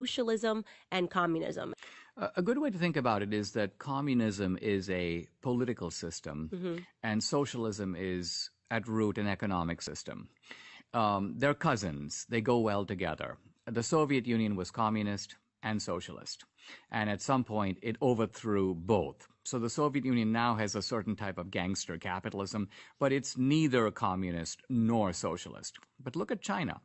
socialism and communism. A good way to think about it is that communism is a political system, mm-hmm. and socialism is at root an economic system. Um, they're cousins, they go well together. The Soviet Union was communist and socialist, and at some point it overthrew both. So the Soviet Union now has a certain type of gangster capitalism, but it's neither communist nor socialist. But look at China.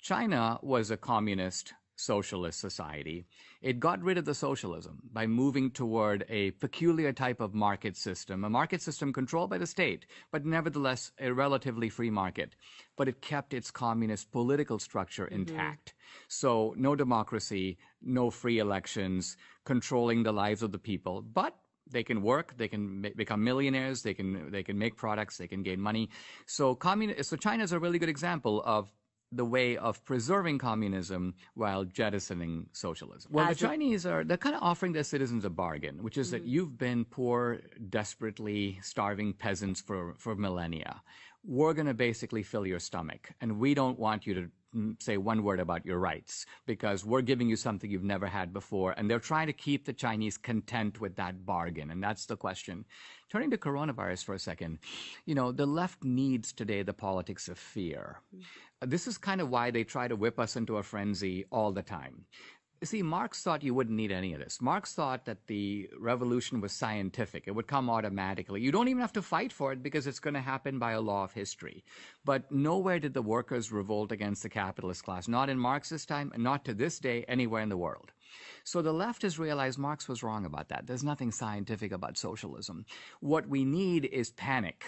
China was a communist socialist society. It got rid of the socialism by moving toward a peculiar type of market system, a market system controlled by the state, but nevertheless a relatively free market. But it kept its communist political structure mm-hmm. intact. Mm-hmm. So no democracy, no free elections, controlling the lives of the people, but they can work, they can become millionaires, they can they can make products, they can gain money. So commun- so China is a really good example of the way of preserving communism while jettisoning socialism. Well, As the Chinese are they're kind of offering their citizens a bargain, which is mm-hmm. that you've been poor, desperately starving peasants for for millennia. We're going to basically fill your stomach, and we don't want you to say one word about your rights because we're giving you something you've never had before. And they're trying to keep the Chinese content with that bargain. And that's the question. Turning to coronavirus for a second, you know, the left needs today the politics of fear. Mm-hmm. This is kind of why they try to whip us into a frenzy all the time. See, Marx thought you wouldn't need any of this. Marx thought that the revolution was scientific. It would come automatically. You don't even have to fight for it because it's going to happen by a law of history. But nowhere did the workers revolt against the capitalist class. Not in Marx's time, not to this day anywhere in the world. So the left has realized Marx was wrong about that. There's nothing scientific about socialism. What we need is panic.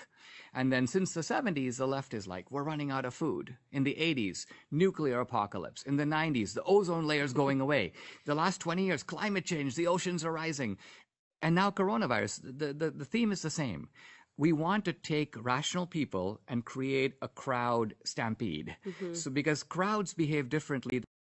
And then since the 70s, the left is like, we're running out of food. In the 80s, nuclear apocalypse. In the 90s, the ozone layer is going away. The last 20 years, climate change, the oceans are rising. And now coronavirus, the, the, the theme is the same. We want to take rational people and create a crowd stampede. Mm-hmm. So because crowds behave differently